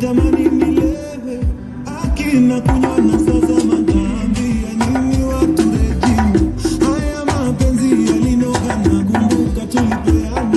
Nitamani nilewe akina kunywa na sasa madhambi yani watu rejimu. Haya mapenzi yalinoga na kumbuka tulipeana.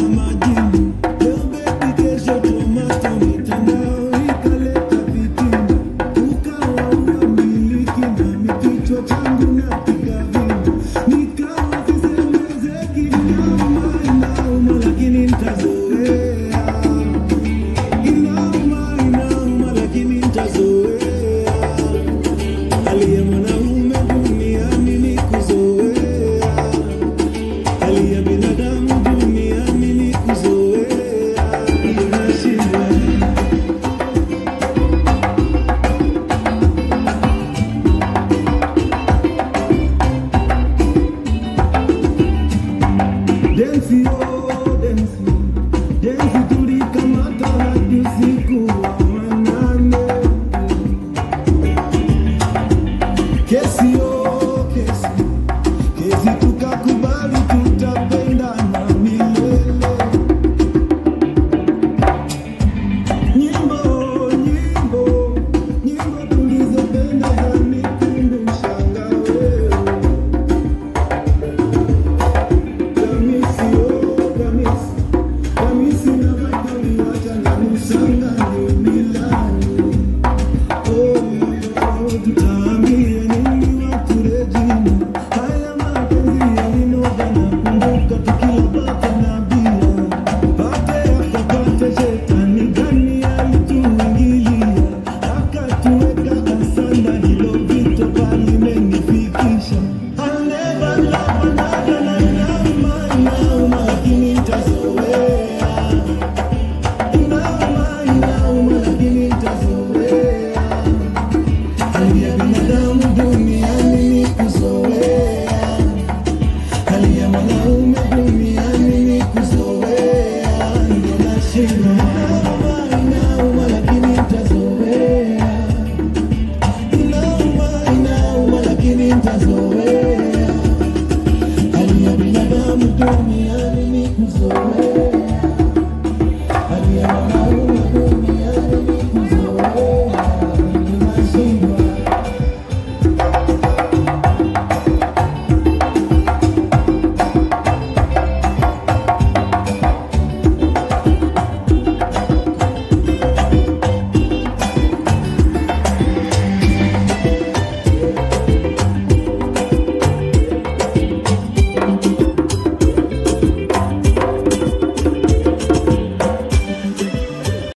Dance, yo. love.